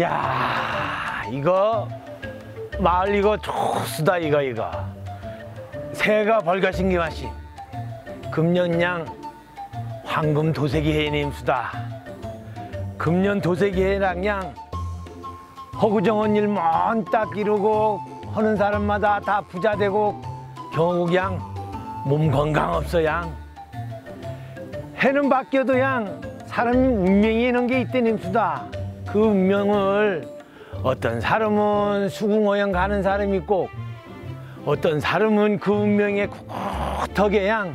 야 이거 마을 이거 좋수다 이거 이거. 새가 벌가신 게 맛이 금년양 황금 도색이 해님 수다. 금년 도색이 해랑양 허구정원 일 먼딱 이루고 하는 사람마다 다 부자 되고 경욱양 몸 건강 없어 양. 해는 바뀌어도 양 사람 운명이 있는 게 있대 님수다 그 운명을 어떤 사람은 수궁어양 가는 사람이 있고 어떤 사람은 그 운명에 꿋하게 양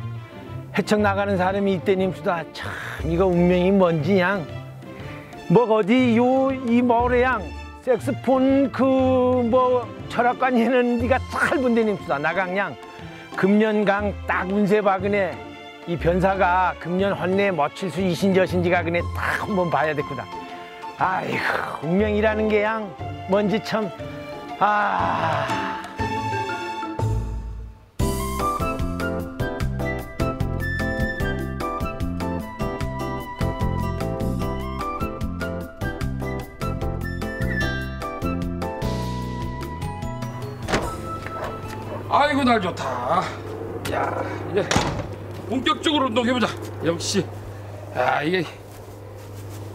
헤쳐 나가는 사람이 있대 님 수다 참 이거 운명이 뭔지 양뭐 어디 요 이 머리 양 색스폰 그 뭐 철학관이 해는 니가 찰분대 님 수다 나강 양 금년강 딱 운세 박은에 이 변사가 금년 헌내 멋칠 수 이신저신지가 그네 딱 한번 봐야 됐구나. 아이고 운명이라는 게 양 뭔지 참 아. 아이고 날 좋다. 야 이제 본격적으로 운동해보자. 역시 아 이게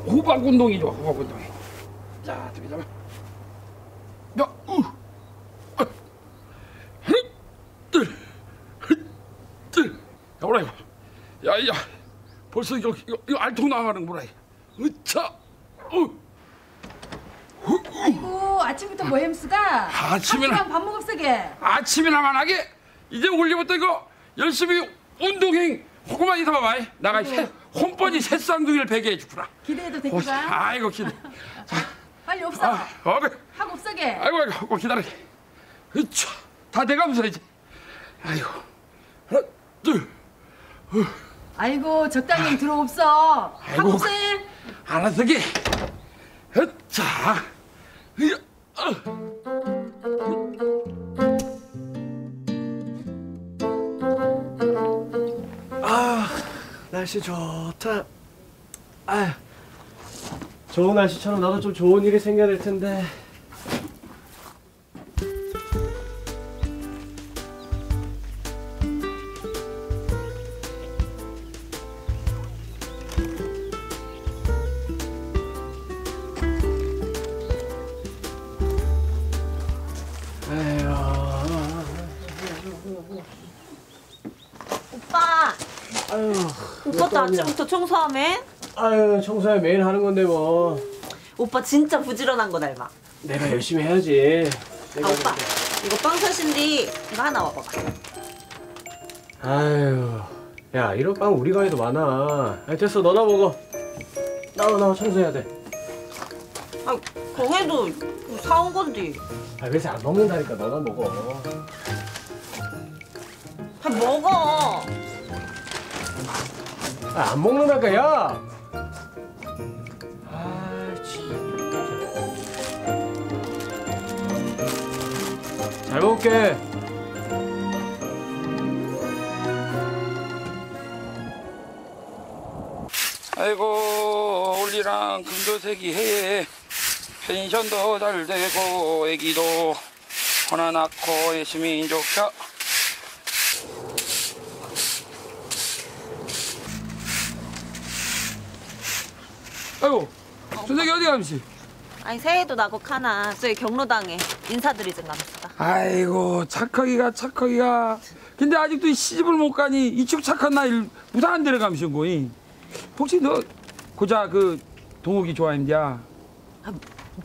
호박 운동이 좋아 호박 운동이. 자 저기 잡아. 야 우. 아. 하나 둘. 야 오라 이거. 야 야 벌써 이거 이거, 이거 알통 나가는 거라. 으차. 어. 아이고 아침부터 뭐 햄스가? 아침에는- 한밥 먹읍세게. 아침이나만 하게 이제 올리부터 이거 열심히 운동행 조금만 있어 봐봐 나가 새, 혼번이 새쌍둥이를 베게 해주구나 기대해도 어, 되겠가? 아이고 기대 빨리 없어. 아, 어. 하고 없어게. 아이고 아이고 기다려 으차 다 돼가면서 이제 아이고 하나 둘 아이고 적당히 들어옵어. 아이고. 하고 없어. 알아서 게 으차 으야, 어. 날씨 좋다. 아, 좋은 날씨처럼 나도 좀 좋은 일이 생겨야 될 텐데. 청소하면? 아유, 청소야 매일 하는 건데 뭐. 오빠 진짜 부지런한 거 닮아. 내가 열심히 해야지. 아 내가 오빠, 근데. 이거 빵 사신디 이거 하나 와봐봐. 아유, 야, 이런 빵 우리가 해도 많아. 아, 됐어, 너나 먹어. 나와, 나와, 청소해야 돼. 아, 공해도 사온 건디. 아, 그래서 안 먹는다니까, 너나 먹어. 아, 먹어. 아, 안 먹는다니까, 야! 아. 잘 먹을게. 아이고 올리랑 금도색이 해에 펜션도 잘 되고 애기도 하나 낳고 열심히 좋겨 아이고 준석이 어디 가면시 아니 새해도 나고 카나. 저희 경로당에 인사드리진 않았다. 아이고 착하기가 착하기가. 근데 아직도 이 시집을 못 가니 이쪽 착한 나일 무사한 데를 가면신 거이 혹시 너 고자 그 동욱이 좋아했냐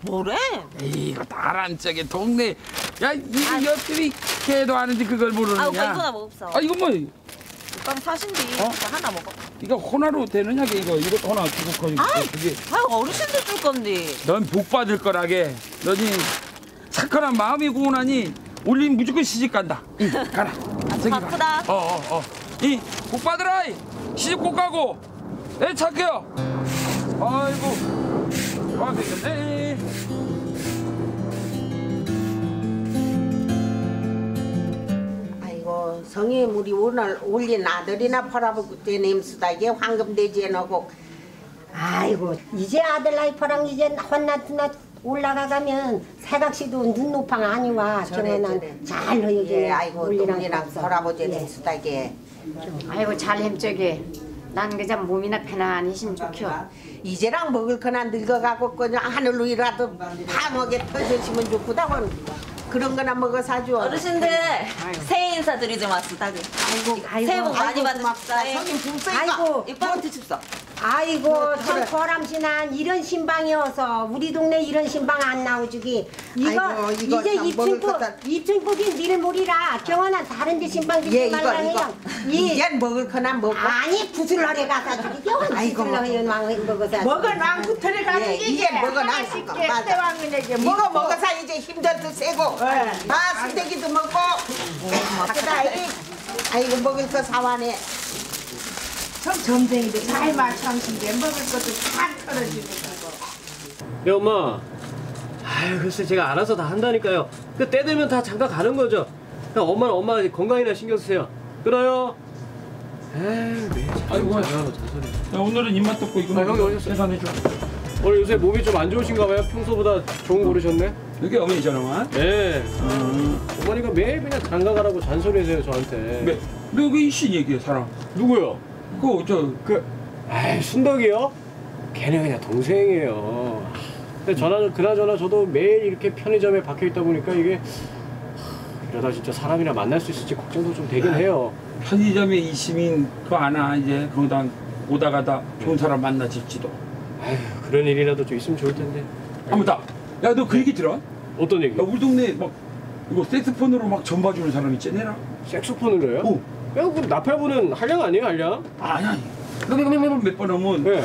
뭐래? 이거 다란 쪽에 동네. 야 이거 옆집이 걔도 아는데 그걸 모르느냐? 아 오빠 이거 나 먹읍어. 아 이거 뭐 빵 사신디 어? 이거 하나 먹어. 이거 호나로 되느냐 이거 이것도 하나 주고 가지고 아이. 그게 아 어르신들 줄 건디. 넌복 받을 거라게 너니 착한 마음이 고운하니 올린 무조건 시집 간다 응, 가라 저기 가. 바쁘다. 어어 어 이복 받으라 이. 시집 꼭 가고 애 착해요 아이고 와 되겠네 성에 우리 오늘 올린 아들이나 팔아보고 때 냄수다 이게 황금돼지에 넣고 아이고 이제 아들 나이퍼랑 이제 혼나트나 올라가가면 사각시도 눈높이가 아니와. 저거는 잘 여기 예, 아이고 없어. 할아버지는 예. 수다게. 아이고 잘 힘쩌게 난 그저 몸이나 편안히 힘 좋겨. 이제랑 먹을 거나 늙어가고 그냥 하늘로 이라도 파먹에 터주시면 좋구다 원 그런 거나 먹어 사줘 어르신들 새해 인사드리지 마수다게. 아이고, 새해 복 많이 아이고, 받으십사. 손님 불쌍 아이고 이빵 드십사. 아이고 뭐, 참. 보람신한 이런 신방이어서 우리 동네 이런 신방 안 나오주기. 이거, 아이고, 이거 이제 참 먹을 입춘국. 입춘국이 밀물이라 경원은 다른 데 신방 좀예 말랑해요 이거. 이젠 먹을 거나 먹고 아니 구슬러래 가서 주기. 경원. 구슬러래 왕 먹어서 먹은 왕부터를 가는 게 이제 먹어 나 맞아. 먹어 먹어서 이제 힘들도 세고. 다 수대기도 먹고. 바쁘다 이. 아이고 먹을 거 사와네 참 점쟁이들 잘 맞춰하신데 먹을 것도 다 털어주고 예 엄마 아유 글쎄 제가 알아서 다 한다니까요 그 때 되면 다 장가 가는 거죠 그냥 엄마는 엄마 건강이나 신경 쓰세요 끊어요 에이 왜 자꾸 아이고. 장가하고 잔소리 야, 오늘은 입만 떴고 이거 아, 형이 어디였어? 계산해줘. 오늘 요새 몸이 좀 안 좋으신가 봐요 평소보다 좋은 거 고르셨네 여기 어머니잖아. 네 어머니가 매일 그냥 장가 가라고 잔소리하세요 저한테 왜? 너 여기 이신 얘기해 사람. 누구요? 그 저 그 아이 순덕이요? 걔는 그냥 동생이에요. 근데 전화 그나저나 저도 매일 이렇게 편의점에 박혀 있다 보니까 이게 하, 이러다 진짜 사람이나 만날 수 있을지 걱정도 좀 되긴 해요. 편의점에 이시민 그거 아나 이제 거기다 오다 가다 좋은 사람 만나질지도. 아휴 그런 일이라도 좀 있으면 좋을 텐데. 아무다. 야 너 그 얘기 들어? 어떤 얘기? 야 우리 동네 막 이거 색스폰으로 막 전 봐주는 사람 있지 내라. 색소폰으로요? 오. 야, 그 나팔부는 한량 아니에요, 한량? 아니야. 몇번 하면 네.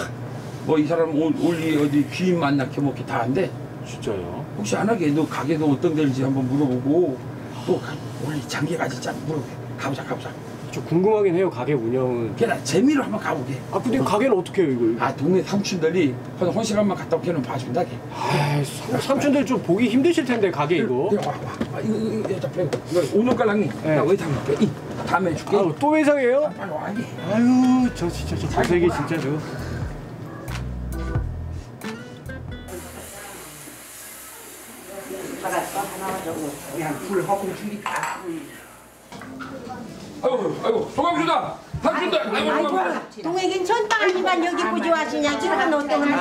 뭐이 사람 올- 올리 어디 귀인 만나게 뭐게 다안 돼. 진짜요? 혹시 안 하게 너 가게도 어떤 데인지 한번 물어보고 또 가- 올리 장기 가지 짠 물어보게. 가보자 가보자. 저 궁금하긴 해요, 가게 운영은. 걔나 재미로 한번 가보게. 아, 근데 가게는 어떻게 해요, 이거? 아 동네 삼촌들이 한, 한 시간만 갔다 오게는 봐준다 걔. 아, 삼- 삼촌들 좀 보기 힘드실 텐데, 가게 이거. 야, 와, 와. 아, 이거, 이거, 이거, 이거, 이거, 오늘 깔랑이. 네. 야, 어디 담게 이, 다음에 줄게. 아우, 또 외상이에요? 빨리 와, 이게. 아유, 저 진짜 저 고색이 진짜 저. 아이고, 아이고, 소강수다. 삼촌들. 아이고, 아이고, 동해긴 천방이만 여기 꾸지하시냐 지금 어떤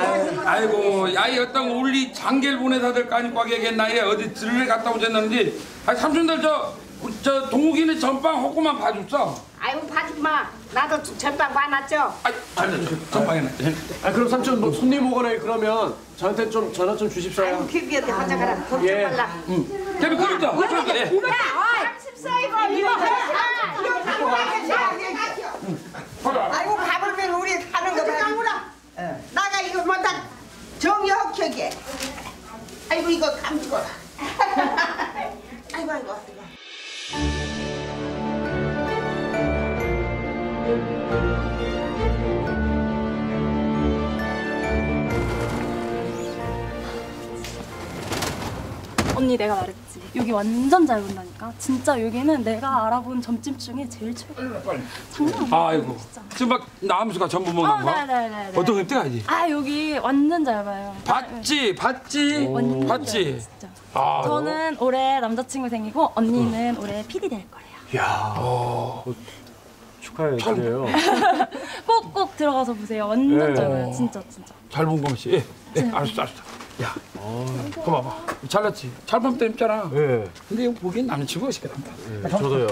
아이고, 야이 어떤 장계를 보내다 될 까니 꽉이겠나에 어디 들을 갔다 오셨는지. 아, 삼촌들 저, 우리 저 동욱이네 전방 호구만 봐줬어. 아이고 봐주마 나도 전방 많았죠 아, 잘됐어. 전방에 놨아 그럼 삼촌 뭐 손님 오거나 그러면 저한테 좀 전화 좀 주십사요. 피비한테 가져가라 걱정 예. 말라 걔는 그러자. 그러자. 예. 아이고 밥을 우리 하는 거 봐. 나가 이거 뭐다 헉혀게. 아이고 이거 감기거라. 아이고 아이고. 아이고. 언니 내가 말했지. 여기 완전 잘 본다니까? 진짜 여기는 내가 알아본 점집 중에 제일 최고. 빨리. 장난 아니야 아이고. 지금 막 나무수가 전부 먹는 어, 거? 네네네 어떤 거 때가지? 아 여기 완전 잘 봐요. 봤지, 봤지, 완전 봤지. 잘 봐요, 진짜. 아, 저는 올해 남자친구 생기고 언니는 올해 PD 될 거래요. 야 축하해요, 드려요. 꼭 꼭 들어가서 보세요 완전 네. 잘 진짜 진짜 잘 본 거지. 예, 예, 알았어, 알았어. 야, 그거 봐봐. 잘났지. 잘 보면 재밌잖아. 예, 근데 이거 보기엔 남자친구가 시켰단다. 네, 저도요.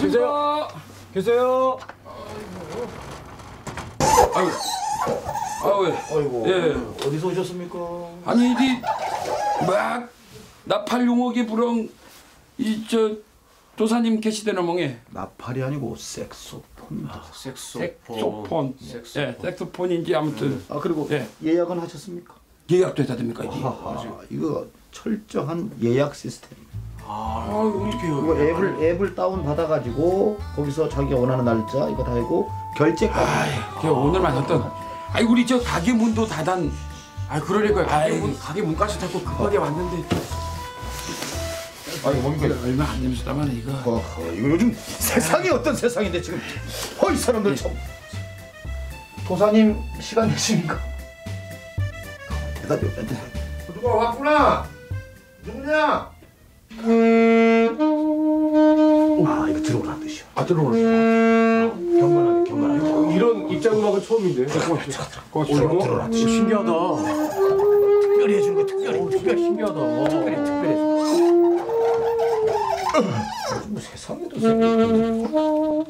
계세요. 계세요. 아유, 아유, 예. 아이고 예. 어디서 오셨습니까? 아니 이디 막 나팔 용어기 부렁 이 저 도사님 계시대나 멍에 나팔이 아니고 색소폰. 색소폰, 예, 색소폰인지 아무튼 아 그리고 예. 예약은 하셨습니까? 예약도 해야 됩니까 이게? 하하, 이거 철저한 예약 시스템. 아, 어떻게 해요? 이거 앱을 앱을 다운 받아가지고 거기서 자기가 원하는 날짜 이거 다 하고 결제까지. 걔 오늘만 어떤 아이 우리 저 가게 문도 닫은 아 그러니까요. 가게. 문 가게 문까지 닫고 급하게 왔는데. 아이고 뭡니까? 얼마 안 됩니다만 이거 어허, 이거 요즘 세상이 어떤 세상인데 지금 어이 사람들 참. 도사님 시간 되십니까? 대답이 없는데. 누가 왔구나. 누구냐? 아 이거 들어오란 뜻이야. 아 들어오라. 경건하게 경건하게. 이런 입장 음악은 처음인데. 어, 들어오라 뜻이야. 신기하다. 특별히 해주는 거 특별히. 특별히 신기하다. 특별히 특별히. 뭐 세상에도 새끼. 아이고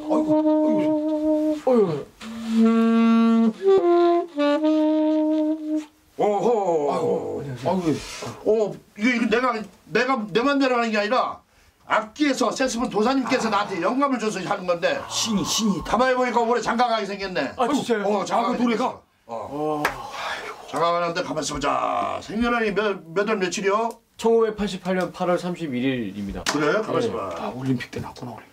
아이고. 오호. 아이고. 어 이거 이거 내가 내가 내 맘대로 하는 게 아니라 악기에서 세스분 도사님께서 나한테 영감을 줘서 하는 건데 신이 신이. 가만히 보니까 올해 장가가게 생겼네. 아 진짜요? 어 장가가 아, 노래가? 어. 장가가는데 가만 있어보자. 생년월일이 몇몇월 며칠이요? 1988년 8월 31일입니다. 그래 가만 네. 있어 봐. 아 올림픽 때 났구나 올림픽.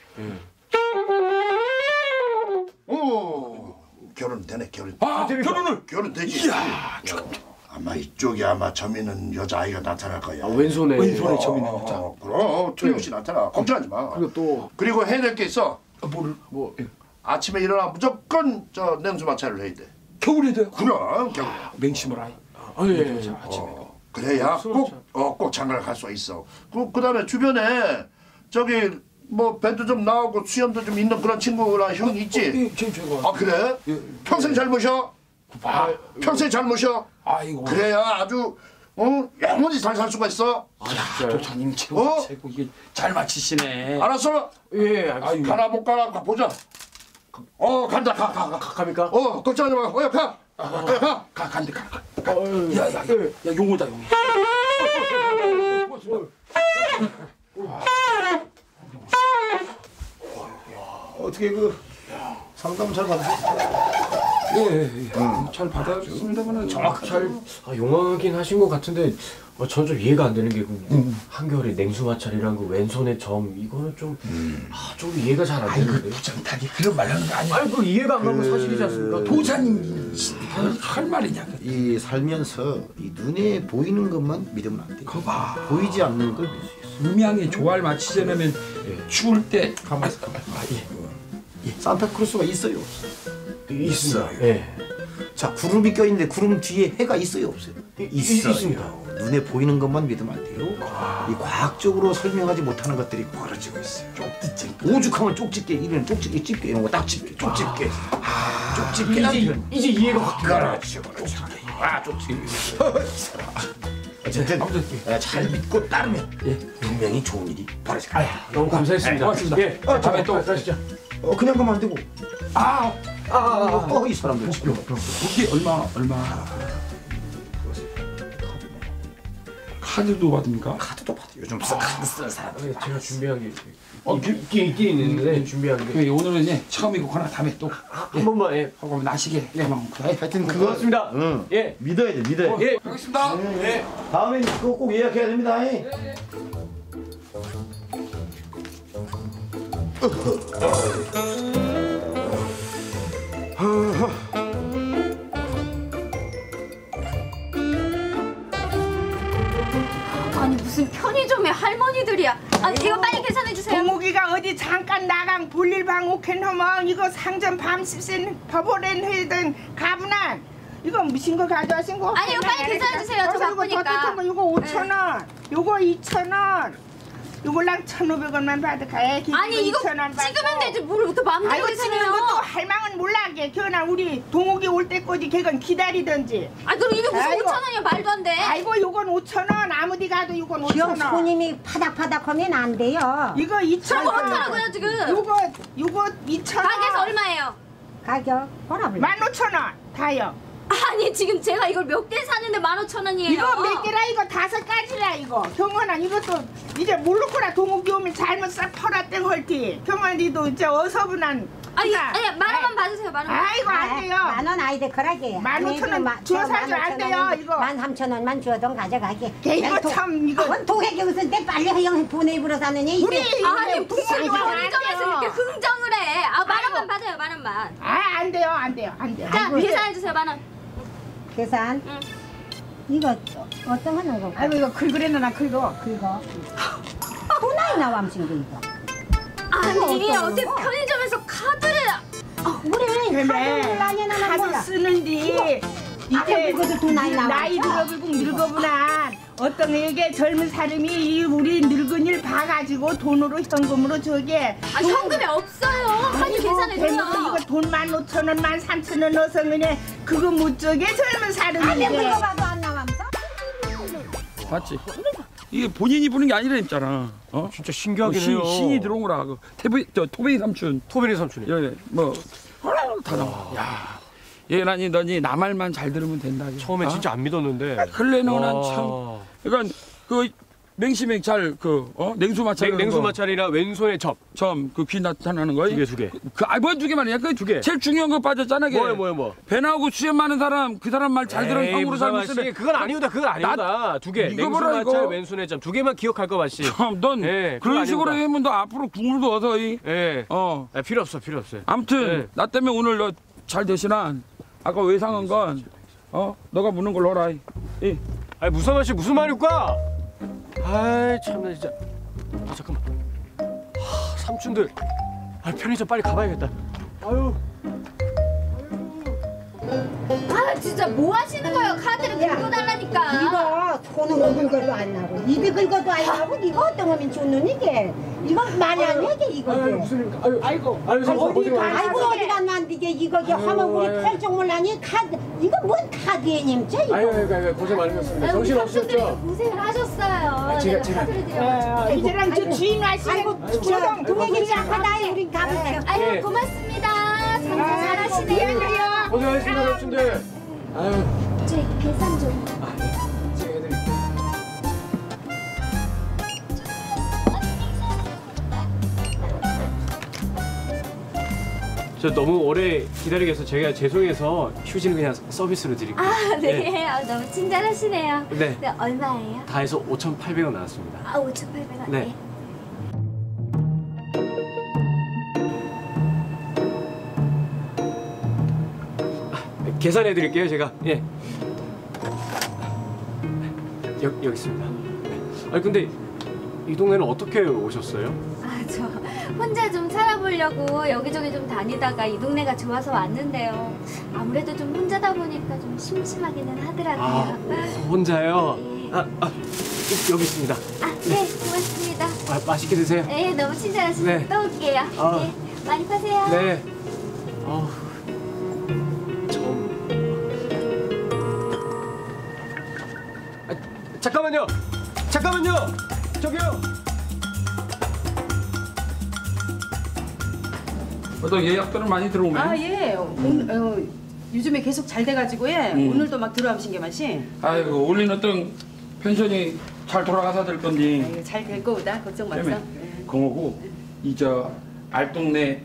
오 결혼 되네 결혼. 아 결혼을. 결혼 되지. 이야. 아마 이쪽에 아마 점있는 여자 아이가 나타날 거야. 아, 왼손에. 왼손에 점 있는 여자. 어, 그럼 틀림없이 나타나. 걱정하지 마. 그리고 또 그리고 해야 될 게 있어. 아, 뭐를 뭐 아침에 일어나 무조건 저 냉수 마찰을 해야 돼. 겨울에 돼요. 그럼 겨울. 맹심을. 아, 예, 예. 자, 아침에. 어, 그래야 술 꼭. 어, 꼭 장가를 갈 수 있어. 그, 그 다음에 주변에 저기 뭐 배도 좀 나오고 수염도 좀 있는 그런 친구랑 형 있지? 예, 지금 제가. 아, 그래? 예, 평생 잘 모셔? 아, 평생 잘 모셔? 아이고. 그래야 아주, 어, 영원히 잘 살 수가 있어. 아, 진짜요? 도사님 최고 어? 최고 이게 잘 맞히시네. 알았어? 예, 알겠습니다. 가나 못 가나 가 보자. 어, 간다, 가, 가, 가. 갑니까? 어, 걱정하지 마. 어, 야, 가. 가. 가 간대 가. 가, 가. 야, 야, 야, 야, 용어다 용어. 어떻게 그 상담 잘 받으셨어요? 예, 예, 예. 잘 받아줬습니다만은 정확하게 잘. 아, 용하긴 하신 것 같은데 어, 전좀 이해가 안 되는 게 그, 한겨울에 냉수 마찰이랑 그 왼손의 점 이거는 좀 아, 좀 이해가 잘안 되는데. 부정타기 그런 말 하는 거 아니야. 아니 그 이해가 안 가면 사실이지 않습니까? 도사님 할 말이냐. 이 살면서 이 눈에 보이는 것만 믿으면 안 돼. 거 봐. 보이지 않는 걸 믿을 수 있어. 음양에 조화를 맞추지 않으면 추울 때 가만히 있어. 가만히 있어. 예. 산타크로스가 있어요, 없어? 있어요. 예. 자, 구름이 껴 있는데 구름 뒤에 해가 있어요, 없어요? 있어요. 있습니다. 눈에 보이는 것만 믿으면 안 돼요. 이 과학적으로 설명하지 못하는 것들이 벌어지고 있어요. 쪽집게. 오죽하면 쪽집게, 이런 쪽집게, 집게 이런 거 딱 집게, 쪽집게. 아, 쪽집게. 이제 이제 이해가 확 그렇죠, 그렇죠. 아, 쪽집게. 어쨌든 아, 잘 믿고 따르면 분명히 좋은 일이 벌어질 거야. 너무 감사했습니다. 고맙습니다. 예. 어, 다음에 또 가시죠. 어, 그냥 가면 안 되고. 아, 아, 아, 아, 어, 이 사람들 지금. 그게 얼마 얼마? 카드도 받습니까? 카드도 받아. 요즘 써 카드 쓰는 사람. 예, 제가 준비한 게 어, 있긴 있긴 있는데 준비한 게그 오늘은 이제 처음이고 하나 다음에 또 한 번만 예. 하고 나시게 가만 그래. 하여튼 그거 고맙습니다. 응. 예. 믿어야 돼, 믿어야 돼. 예. 하겠습니다. 예. 다음엔 그거 꼭 예약해야 됩니다. 예. 아니 아 이거 빨리 계산해 주세요. 동욱이가 어디 잠깐 나강 볼일 방옥해 하면 이거 상점 밤십센 버버렌 회든 가분한 이거 무슨 거 가져와신 거? 아니, 이거 빨리 계산해 주세요. 저 바쁘니까. 거 이거 5천 원, 요거 2천 원, 요걸랑 1,500원만 받을까? 애 기기도 아니 이거 2,000원 받고. 찍으면 되지 뭘또 마음대로 아이고 찍는. 것도 할망은 몰라게 그나 우리 동욱이 올 때까지 걔건 기다리던지. 아 그럼 이게 무슨 아이고. 5천 원이야 말도 안 돼. 아이고 요건 5천 원 아무디 가도 요건 5천 기업 원. 손님이 파닥파닥하면 안 돼요. 이거 2천 저거 원. 어쩌라고요 지금? 요거 요거 2천 원. 가게에서 얼마예요? 가격 보라블. 15,000원 다요. 아니 지금 제가 이걸 몇 개 사는데 15,000원이에요. 이거 몇 개라 이거 다섯 가지라 이거. 경원아 이것도 이제 모르코라 동욱이 오면 잘못 싹 퍼라 땡 헐티. 경원이도 이제 어서분한. 아니 아니 만 원만 받으세요 만 원. 아이고 안 돼요. 만 원 아이데컬하게. 만 오천 원 주워 사줘 안 돼요 이거. 만 삼천 원만 주어도 가져가게. 이거 참 이거. 뭔 도객이 웃을 때 빨리 허영 보내부러 사느니. 우리 아니 무슨 편의점에서 돼요. 이렇게 흥정을 해. 아만 아이고. 원만 받아요 만 원만. 아안 돼요 안 돼요 안 돼요. 자 아이고, 계산해 주세요 만 원. 계산. 응. 이거 어떤 하는 거? 아이고 이거 긁으려나 긁어. 그거. 도나이 나왔신 거 이거. 아니 거? 편의점에서 카드를 아, 우리 그래. 카드를 아니나 나 몰라. 카드 쓰는디 많이 나왔죠? 나이 들어불고 늙어보나 어떤 에게 젊은 사람이 이 우리 늙은이를 봐가지고 돈으로 현금으로 저게 아 현금이 없어요. 빨리 계산해 대놓고 줘요. 이거 돈만 오천 원, 만 삼천 원 넣어서 그냥 그거 못 저게 젊은 사람이 이게. 긁어봐도 안 나와면서? 맞지? 이게 본인이 부는 게 아니라 했잖아. 어? 진짜 신기하긴 신, 해요. 신이 들어온 거라. 그 태비 저 토베이 삼촌. 토베이 삼촌이. 예, 뭐다 나와. 야. 얘라니 너니 나 말만 잘 들으면 된다. 처음에 어? 진짜 안 믿었는데. 와. 난참 그러니까 그 맹시맹 잘그 어? 냉수 마찰 냉- 냉수 마찰이나 왼손의 접. 점그 귀 나타나는 거. 두 개, 두 개. 그아뭐두 개만 이야. 그 두 개. 제일 중요한 거 빠졌잖아. 뭐야, 뭐야, 뭐. 배 나오고 수염 많은 사람 그 사람 말잘 에이, 형으로 살면 씨, 그건 아니오다. 그건 아니오다. 두 개. 냉수 마찰, 이거. 왼손의 점. 두 개만 기억할 거 맞지? 참, 넌 예, 그런 식으로 아니오다. 하면 너 앞으로 국물 넣어서 이. 예. 어. 아, 필요 없어, 필요 없어요. 아무튼 네. 나 때문에 오늘 너잘 대신한 아까 외상한 건 어? 너가 무는 걸로 하라. 이. 아니 무사마 씨 무슨 말일까? 아이 참나 진짜. 아 잠깐만. 하, 삼촌들. 아 편의점 빨리 가봐야겠다. 아유. 아 진짜 뭐 하시는 거예요? 카드를 긁고 달라니까. 이거 손으로 긁어도 안 나고 입에 긁어도 안 나고 이거 어떤 놈이 줬는 이게 이거 말이 안 되게 이거 아유 무슨 일입니까? 아유 아이고. 아유 어디 고생 가-. 아이고 어디 갔는데 이게 이거 하면 우리 펄쩍 몰라니 카드 이거 뭔 카드에 님자 이거 아유 아유 아유 고생 많으셨습니다. 아유, 정신 없으셨죠? 고생을 하셨어요. 제가- 제가- 카드를. 이제랑 저 주인 와시는 아이고 조정 저 동행이 동행이 약하다 우린 가볼게요 아유 예. 고맙습니다. 장사 잘하시네요. 고생하셨습니다 삼촌들. 아유 저 계산 좀. 제가 해드릴게요. 저 너무 오래 기다리게 해서 제가 죄송해서 휴지는 그냥 서비스로 드릴게요. 아 네. 아, 너무 친절하시네요. 네. 얼마예요? 다 해서 5,800원 나왔습니다. 아 5,800원. 네. 계산해 드릴게요, 제가. 예. 여, 여기 있습니다. 네. 아니 근데 이 동네는 어떻게 오셨어요? 아, 저 혼자 좀 살아보려고 여기저기 좀 다니다가 이 동네가 좋아서 왔는데요. 아무래도 좀 혼자다 보니까 좀 심심하기는 하더라고요. 아, 혼자요? 네. 아, 아, 여기 있습니다. 아, 네, 고맙습니다. 아, 맛있게 드세요. 네, 너무 친절하시네요. 네. 또 올게요. 아. 네, 많이 파세요. 네. 어 잠깐만요. 잠깐만요. 저기요. 너 예약들은 많이 들어오네. 아 예. 오늘 어, 요즘에 계속 잘 돼가지고 예. 음. 오늘도 막 들어오신 게 맛이. 아이고 올린 어떤 펜션이 잘 돌아가서 될 건데. 잘될 거보다 걱정 마세요. 예. 그거고 이저 알동네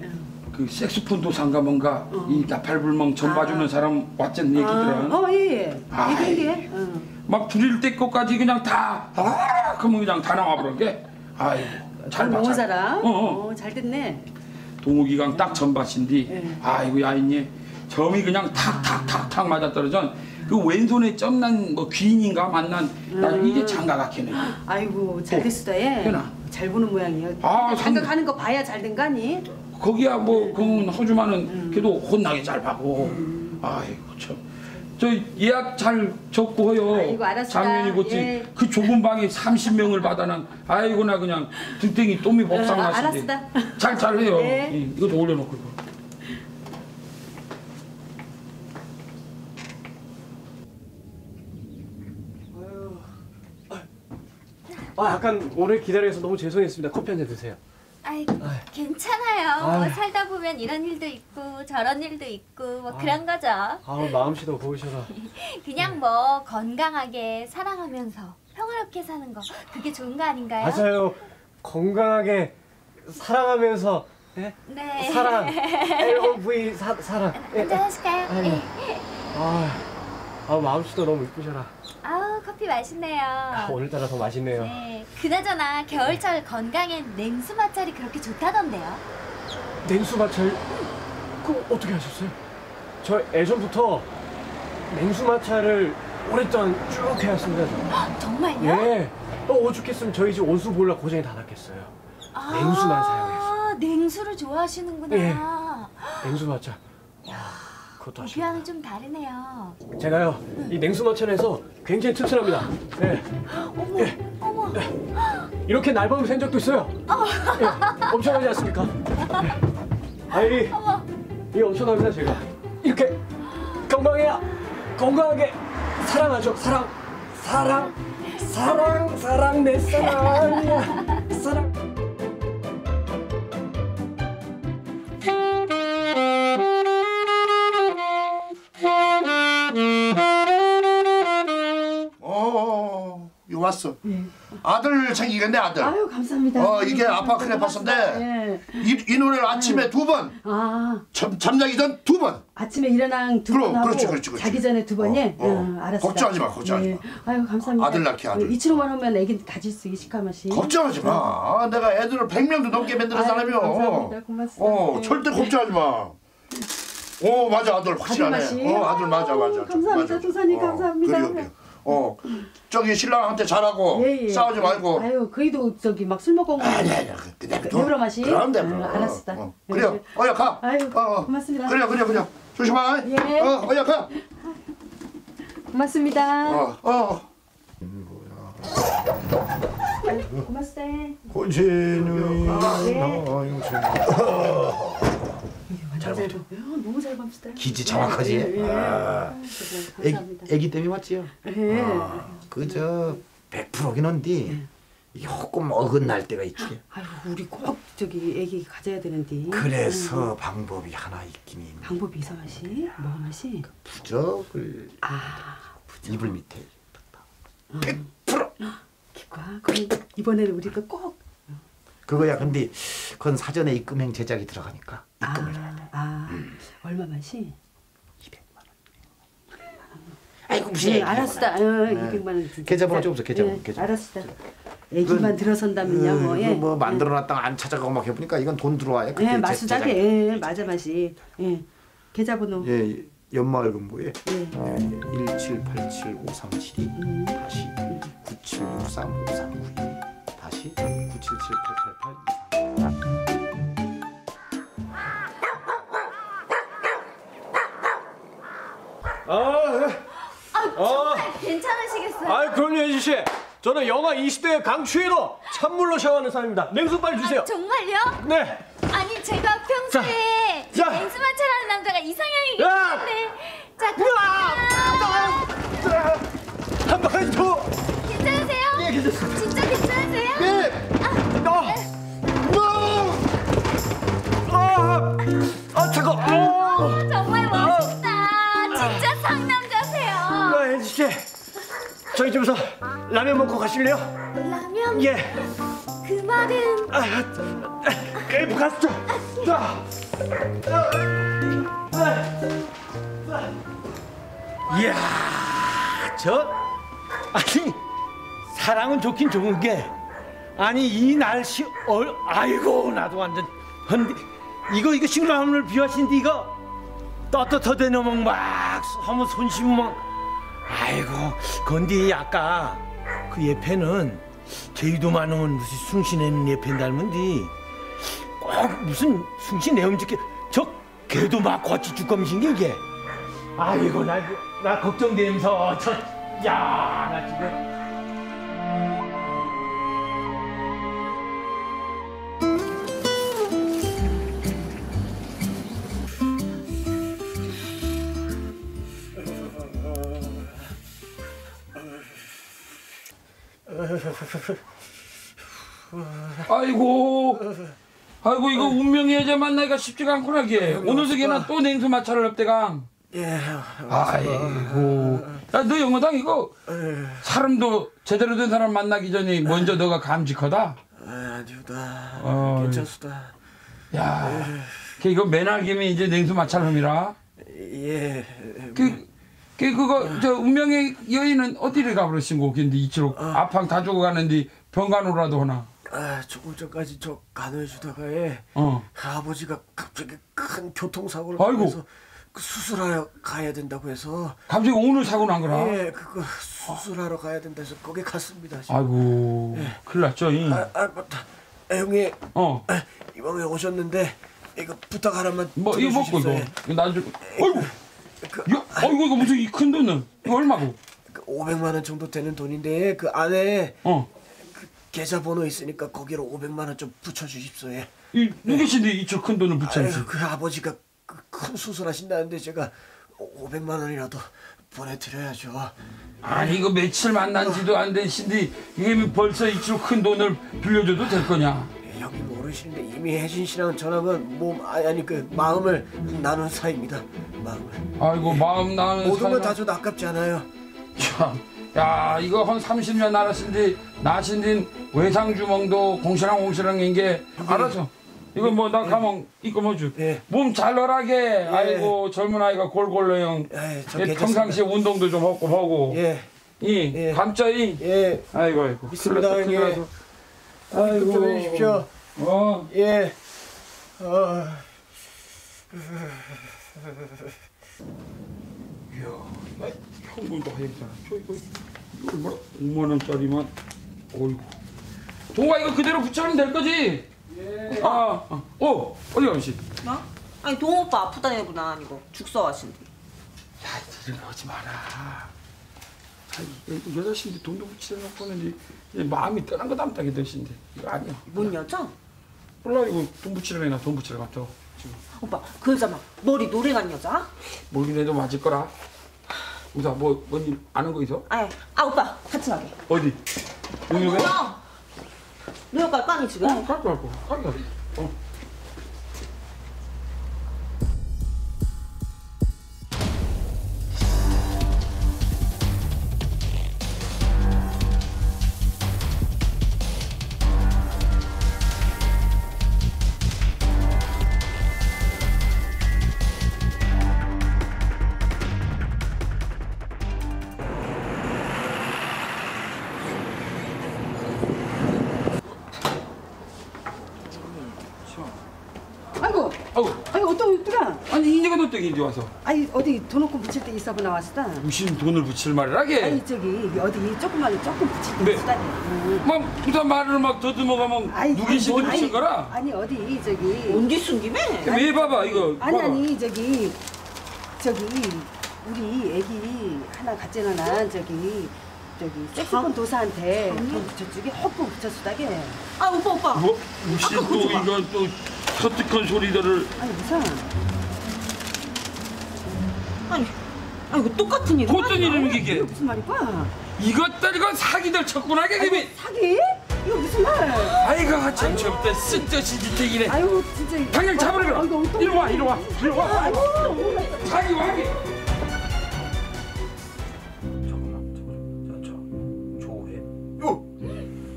그 색소폰도 상가 뭔가 이 나팔불멍 전 봐주는 사람 왔전 얘기들은 어 예예. 아. 얘기한 게. 어. 막 부릴 때 것까지 그냥 다 아, 그러면 그냥 다 나와버리게 아이고 잘 봐. 좋은 잘 봐. 사람. 어, 어. 어, 잘 됐네. 동욱이강 딱 전밭인데 예. 아이고 야인이 점이 그냥 탁 탁 탁 탁 맞아 떨어져 그 왼손에 점난 뭐 귀인인가 만난 나 음. 이게 장가가 캐네 아이고 잘 됐수다 예. 해나. 잘 보는 모양이에요. 아, 장가 참. 가는 거 봐야 잘 된거 아니? 거기야 뭐 음. 그건 허주만은 그래도 혼나게 잘 봐고 아이고 참 저 예약 잘 적고 해요 아이고, 알았습니다. 작년이 곧지 예. 그 좁은 방에 30명을 받아난 아이고 나 그냥 등땡이 또미 법상 어. 잘 잘해요 네. 예, 이것도 올려놓고 이거. 아, 약간 오래 기다려서 너무 죄송했습니다. 커피 한 잔 드세요. 아이, 괜찮아요. 아유. 살다 보면 이런 일도 있고 저런 일도 있고 뭐. 그런 거죠. 아, 마음씨도 고우셔라. 그냥 뭐 건강하게 사랑하면서 평화롭게 사는 거 그게 좋은 거 아닌가요? 맞아요. 건강하게 사랑하면서 예? 네. 사랑 LOV 사, 사랑. 예. 한잔 하실까요? 네. 아, 아 마음씨도 너무 이쁘셔라. 아우 커피 맛있네요. 아, 오늘따라 더 맛있네요. 네. 그나저나 겨울철 건강엔 냉수 마찰이 그렇게 좋다던데요. 냉수 마찰 그거 어떻게 하셨어요? 저 예전부터 냉수 마찰을 오랫동안 쭉 해왔습니다. 저. 정말요? 예. 어, 오죽했으면 저희 집 온수 보일러 고장이 다 났겠어요. 아, 냉수만 사용해서. 냉수를 좋아하시는구나. 예. 냉수 마찰. 와, 그것도 하시고. 비와는 좀 다르네요. 제가요 이 냉수마천에서 굉장히 튼튼합니다. 예. 어머, 어머. 이렇게 날밤을 샌 적도 있어요. 예. 엄청나지 않습니까? 예. 아이 이 엄청납니다 제가. 이렇게 건강해야 건강하게 사랑하죠. 사랑, 사랑, 사랑, 사랑 내 사랑이야. 사랑. 어, 이거 왔어. 아들 챙기겠네 아들. 아유 감사합니다. 어 이게 아빠 크레파스인데 예. 이, 이 노래를 아침에 두 번, 아 잠, 잠자기 전 두 번. 아침에 일어난 두번 하고 그렇지, 그렇지, 그렇지. 자기 전에 두 번이. 어, 어. 응, 알았어. 걱정하지 마, 걱정하지 예. 아유 감사합니다. 아들 낳게, 아들. 이치로만 하면 애기 가질 수 시카마시. 걱정하지 마. 내가 애들을 100명도 넘게 만드는 아유, 사람이요. 감사합니다. 고맙습니다. 어, 예. 절대 걱정하지 마. 어, 맞아, 아들 확실하네. 어, 아들 맞아, 맞아. 감사합니다. 조사님, 어, 감사합니다. 그래요, 그래요. 어, 저기 신랑한테 잘하고 예, 예. 싸우지 말고. 아유 그이도 저기 막술 거. 아니, 아니, 그냥 또. 내버려 마시. 그럼 돼, 아유, 그럼. 알았어. 어, 그래요. 어야 가. 아유 어, 어. 고맙습니다. 그래, 그래, 그래. 조심하. 예. 어, 어야 가. 고맙습니다. 어, 어. 고맙습니다. 고진우이 잘 봤죠? 너무 잘 봤습니다. 기지 정확하지? 예, 예. 아. 감사합니다. 애기 때문에 왔지요? 예. 그저 100%긴 한데 조금 어긋날 때가 있지. 아유 우리 꼭 저기 애기 가져야 되는데. 그래서 방법이 하나 있긴 있네. 방법이 이상하시? 뭐 하시? 부적을 아 이불 밑에 기과. 그럼 이번에는 우리가 꼭. 그거야. 근데 그건 사전에 입금행 제작이 들어가니까 아, 아 얼마만시? 아이고 무슨 예, 얘기야. 알았다. 어, 200만 원. 줄게. 계좌번호 좀 주세요, 계좌번호, 예, 계좌번호. 알았다. 애기만 들어선다면요. 뭐, 예. 뭐 만들어놨다가 안 찾아가고 막 해보니까 이건 돈 들어와야 그때 예, 제- 마수다게. 예, 맞아 마시. 예. 계좌번호. 예, 연마을 금고에 예. 1787532 음. 다시 97635392 다시 977888 아, 예. 아, 괜찮으시겠어요? 아, 그럼요, 혜진 씨. 저는 영하 20도의 강추위로 찬물로 샤워하는 사람입니다. 냉수 빨리 주세요. 정말요? 네. 아니 제가 평소에 자, 자. 냉수 마찰하는 남자가 이상형이 야! 있는데 자 갑니다 한번 더. 집에서 라면 먹고 가실래요? 라면? 예. 그 말은 아, 그 가시죠. 자. 이야, 저 아니 사랑은 좋긴 좋은 게 아니 이 날씨 얼 아이고 나도 완전 헌데 이거 이거 식량을 비하신데 이거 떳떳하대 너먹 막 하면 손심 막 아이고 건디 아까 그 예패는 제주도 많으면 무슨 숭신에는 예패 닮은디. 꼭 무슨 숭신 내음직게 저 걔도 막 거치 죽검신 게 이게. 아이고 나, 나 걱정되면서 저 야 나 지금 아이고. 아이고 이거 운명의 여자 만나기가 쉽지가 않구나 이게. 오늘 속에는 또 냉수 마찰을 업대강 예. 아이고. 야 너 영어당 이거 사람도 제대로 된 사람 만나기 전에 먼저 너가 감직하다? 아니다. 어, 괜찮수다. 야 걔 이거 맨날 김이 이제 냉수 마찰함이라? 예. 그, 그 그거 저 운명의 여인은 어디를 가버리신고 근데 이치로 아팡 다 죽어가는데 병간호라도 하나 아, 조금 전까지 저 간호해 주다가에 어. 아버지가 갑자기 큰 교통사고를 아이고. 그 수술하러 가야 된다고 해서 갑자기 오늘 사고 난 거라 예, 그거 수술하러 가야 된다 해서 거기 갔습니다. 지금. 아이고 큰일 났죠 이. 아, 아 맞다. 아, 형님. 어. 이번에 오셨는데 이거 부탁 하나만 뭐 이거 먹고 이거 들어주십시오. 이거 나중 어 이거 이거 무슨 이 큰 돈은 이거 얼마고? 그 500만 원 정도 되는 돈인데 그 안에 어. 그 계좌번호 있으니까 거기로 500만 원 좀 붙여 주십시오. 예. 이 누구신데 이 저 큰 돈을 붙여야지? 아유, 그 아버지가 그 큰 수술하신다는데 제가 500만 원이라도 보내드려야죠. 아니 이거 며칠 만난 지도 안 되신데 이게 벌써 이쪽 큰 돈을 빌려줘도 될 거냐? 예, 여기 모르시는데 이미 혜진 씨랑 저랑은 몸 아니, 아니 그 마음을 나눈 사이입니다. 마음을. 아이고 마음 나는 모든 걸 다 줘도 아깝지 않아요. 참, 야 이거 한 30년 나라신데 나신딘 외상주몽도 공시랑 공시랑인 게 알아서. 이거 뭐 나 가면 이거 뭐주 몸잘 놀하게. 아이고 젊은 아이가 골골로형. 저 예, 괜찮습니다. 평상시에 운동도 좀 하고 하고. 이 감자이? 아이고 아이고. 믿습니다, 큰일 났어. 아이고 좀 해주십시오. 어. 예. 어. 현금도 하겠잖아. 저 이거 이거 얼마나 5만 원짜리만. 어이구. 동아 이거 그대로 붙여면 될 거지? 예. 아, 아. 어, 어디 가시? 나? 아니 동호 오빠 아프다는 애구나 아니고 죽서 하신대. 이런 거 하지 마라. 여자신데 돈도 붙이려 놓고는 이제 마음이 떠난 거 담다게 되신데 이거 아니야. 뭔 여자? 몰라 이거 돈 붙이려 해나 돈 붙이려 갔다. 지금 오빠 그 여자 막 머리 노래간 여자? 모르긴 해도 맞을 거라. 우사 뭐 뭔일 아는 거 있어? 아, 아 오빠 같이 가게. 어디? 용역에? 뭐야? 너 여기까지 까니 지금? 어, 갖고 갖고 갖고. 어. 땡이 이제 와서 아니 어디 돈 없고 붙일 때 있어 보 나 왔다. 무슨 돈을 붙일 말을 하게? 아니 저기 어디 조금만 조금 붙일 때 네. 있다니. 막 무슨 말을 막 더듬어 가면 누구신데 아니, 붙일 거라? 아니 어디 저기 언제 숨김에? 왜 봐봐 이거 아니 봐봐. 아니 저기 저기 우리 애기 하나 갔잖아 난 저기 저기 색소폰 도사한테 돈 붙여주게 헛돈 붙여주다게. 아 오빠 오빠. 뭐 무슨 또 이거 또 서특한 소리들을 아니 무슨? 아니, 아 이거 똑같은 일. 어떤 이름이 이게? 무슨 말이야? 이것들 이거 사기들 쳤구나 개개미. 사기? 이거 무슨 말? 아이고 참 저때 쓴뜻이 지태기네. 아이고 진짜. 당장 잡으라. 이리 와 이리 와 이리 와. 사기 와기.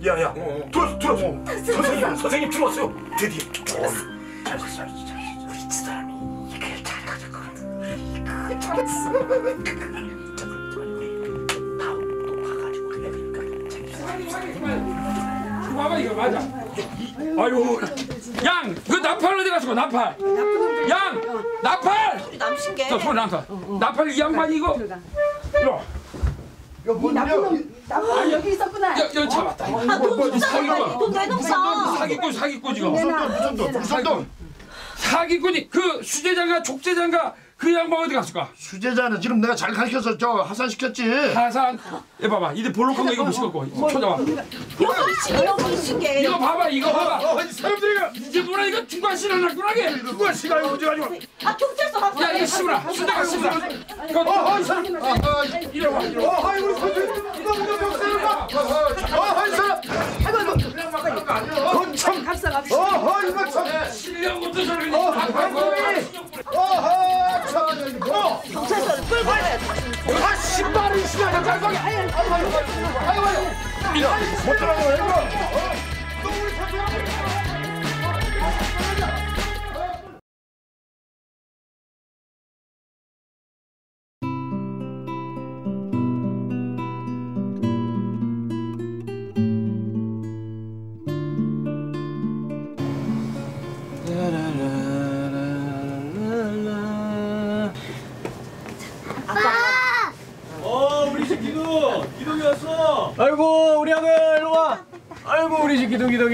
야야 들었어 들었어 선생님 선생님 들어왔어요 드디어 잘했어 잘했어 이거 맞아. 아유 양, 그 나팔 어디 갔어? 나팔. 양, 나팔. 남신게. 저손 나타. 나팔 이 양반 이거. 와. 이 나쁜 놈, 나쁜 놈 여기 있었구나. 여, 여 잡았다. 아, 돈 사기꾼. 돈 내놓자. 사기꾼, 사기꾼 지금. 무슨 돈, 무슨 돈, 무슨 돈? 사기꾼이 그 수제장가 족제장가 그 양반 어디 갔을까? 수제자는 지금 내가 잘 가르쳐서 저 하산시켰지. 하산. 얘 봐봐. 이제 볼록한 거 이거 못 시켰고. 쳐다봐. 여기 있신게. 이거 봐봐. 이거 봐봐. 어, 사람들이가 이제 뭐라 이거 중과실을 났구나게. 중과실아 이거 어디 가지고? 아 경찰서 가서. 야 이거 씹으라. 수다가 씹으라. 이거 어, 어, 이 사람. 아, 아, 이리 와. 이리 어, 와. 아이 우리 선생님. 이거 이거 병사를 봐. 어, 어, 이 사람. 아이고 아이고. 건참. 갑시다 갑시다. 어, 어, 이거 참. 실력부터 저렇게. 신발 잠깐만. 아이고, 아이고, 아이고, 아이고. 이거 못 들어가고 이거. 어, 또 우리 선생님.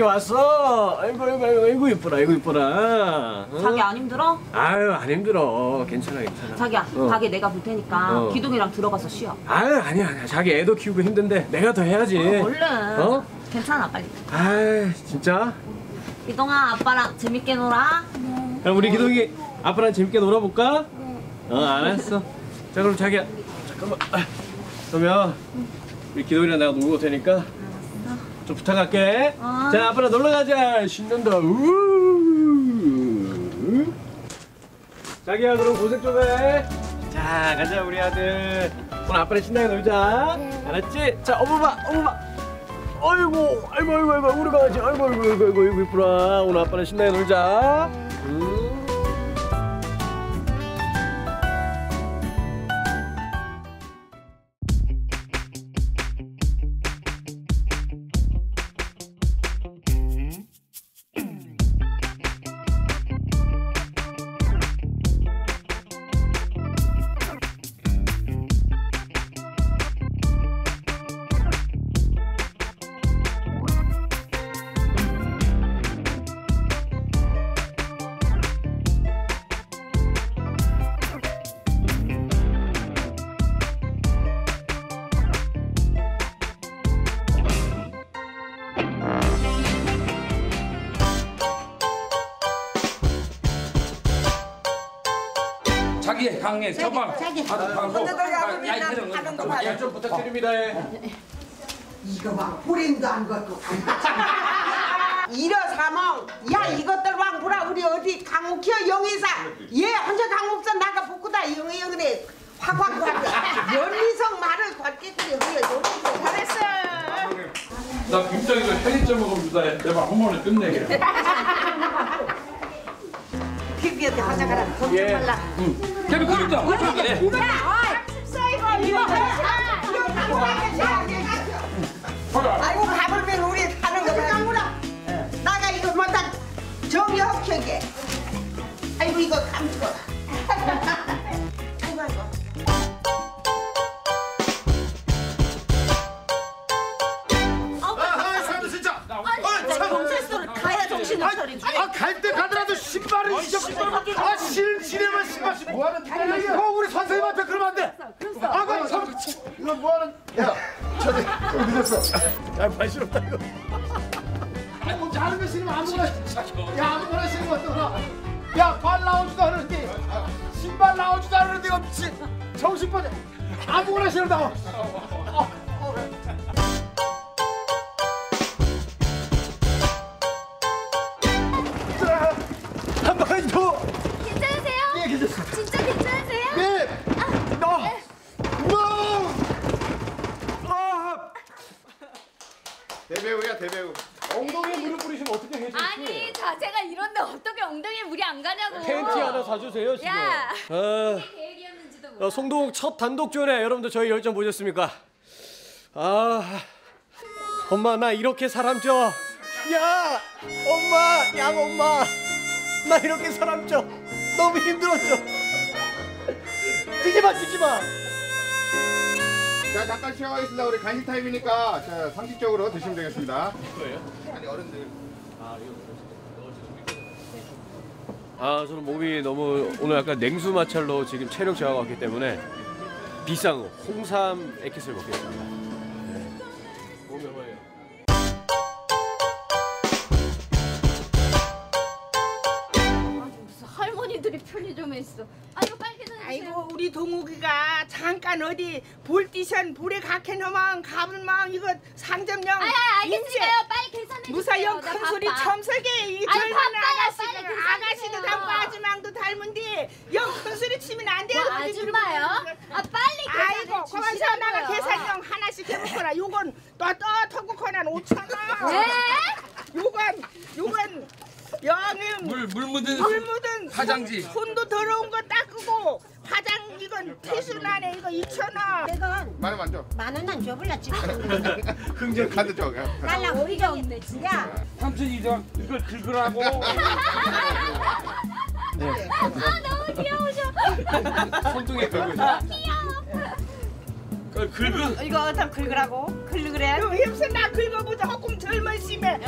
왔어. 아이고 아이고 아이고 아이고 이쁘라 아이고 이쁘라. 응? 자기 안 힘들어? 아유 안 힘들어. 괜찮아 괜찮아. 자기야 어. 가게 내가 볼 테니까 어. 기둥이랑 들어가서 쉬어. 아유 아니야 아니야. 자기 애도 키우고 힘든데 내가 더 해야지. 어, 얼른. 어? 괜찮아 빨리. 아이 진짜. 기동아 아빠랑 재밌게 놀아. 그럼 우리 기둥이 아빠랑 재밌게 놀아볼까? 어 알았어. 자 그럼 자기야 잠깐만. 아, 그러면 우리 기둥이랑 내가 놀고 올 테니까 좀 부탁할게. 어. 자 아빠랑 놀러 가자. 신난다. 우. 자기야 그럼 고생 좀 해. 자 가자 우리 아들. 오늘 아빠랑 신나게 놀자. 알았지? 자 어머 봐 어머 봐. 아이고 아이고 아이고 아이고 우리 강아지 아이고 아이고 아이고 아이고 아이고 이쁘라. 오늘 아빠랑 신나게 놀자. 자기 강에 저방. 자기. 하고 먼저 들어가고 야 나는 이런 하는 거거 봐요. 좀 부탁드립니다. 이거 봐 브랜드 안 것도 일어사면 야 이것들 왕부라. 우리 어디 강옥이여 영의사. 얘 혼자 강옥선 나가 복구다. 영의 영네. 확확 확 연리성 말을 걷게 그래 잘했어 나 김장이가 편의점 먹으면 주다. 내가 한 번에 끝내게 가져가라. 돈좀 예. 말라. 걔는 그러자 예. 아이고 밥을 빼면 우리 하는 거 까무라. 나가 이거 뭐다? 정이 헛혀게. 아이고 이거 아이 차리지. 아, 갈 때 가더라도 신발을 잊어버려. 아, 신, 신에만 신발 신고 뭐 하는 짓이야? 어, 우리 선생님한테 그러면 안 돼. 아, 그럼 참. 이거 뭐 하는. 야, 저기, 좀 늦었어. 야 맛있었다 이거. 아, 뭐 하는 거 싫으면 아무거나. 야, 아무거나 싫으면 떠나. 야, 발 나오지도 않았는데. 신발 나오지도 않았는데, 이거 미친. 정신 빠져. 아무거나 싫으면 나와. 송동 첫 단독 주연회 여러분들 저희 열정 보셨습니까? 아, 엄마 나 이렇게 사람 쪄. 야, 엄마, 양 엄마, 나 이렇게 사람 쪄. 너무 힘들었죠. 뛰지 마, 뛰지 마. 자 잠깐 쉬어가겠습니다. 우리 간식 타임이니까 자 상식적으로 드시면 되겠습니다. 아니 어른들. 아, 저는 몸이 너무 오늘 약간 냉수 마찰로 지금 체력 저하가 왔기 때문에 비싼 거, 홍삼 액기스를 먹겠습니다. 잠깐 어디 볼디션 볼에 각해 넘어 가불망 이거 상점령 아, 아, 알겠어요. 빨리 계산해. 무사형 나큰 소리. 첨설게 이 젊은 바빠요. 아가씨 빨리 계산해 아가씨도. 닮고 아줌마도 닮은데 영큰 소리 치면 안 돼요 뭐 아줌마요? 아 빨리 계산해 아이고 고만서 나가. 계산령 하나씩 해먹거라 요건 또또터고 코난 5천원 네? 요건 요건 영임 물, 물 묻은 물 묻은 화장지. 손- 손도 더러운 거 닦고 화장 이건 티슈나네 이거 2천원 이건 많이 만져. 만원 안 줘볼라 지금. 흥정 카드 줘. 달라 어이가 없네 진짜. 삼촌이 저 이걸 긁으라고 아 너무 귀여우셔. 손등에 있어. 귀여워. 긁어? 이거 어떤 긁으라고? 긁으래? 여기서 나 긁어보자. 조금 젊으시면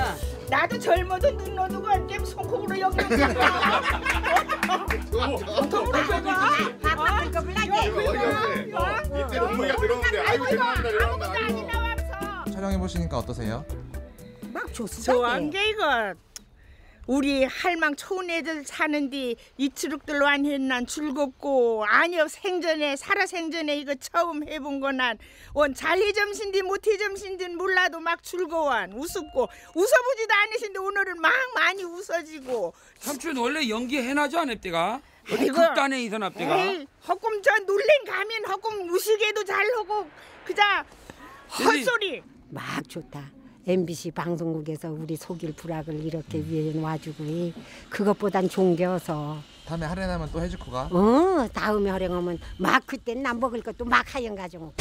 나도 젊어도 눈 어두고 안 되면 손콕으로 여기 이때 우리가 들어오는데. 아이고 죄송합니다. 죄송합니다 촬영해 보시니까 어떠세요? 막 좋소한 게 이거 우리 할망 초은 애들 사는데 이치룩들로 안 했난 즐겁고 아니요 생전에 살아 생전에 이거 처음 해본 거난 원 잘해 점신디 못해 점신디 몰라도 막 즐거워한 우습고 웃어보지도 않으신데 오늘은 막 많이 웃어지고 삼촌 원래 연기 해나지 않았대가? 어디 아이고. 극단에? 에이, 허꿈 저 놀랜 가면 허꿈 우시게도 잘하고 그자 헛소리 막 좋다. MBC 방송국에서 우리 속일 불악을 이렇게 위에 놔주고 이. 그것보단 존경서. 다음에 할인하면 또 해줄 거가? 어 다음에 활용하면 막 그때 나 먹을 것도 막 하영 가지고.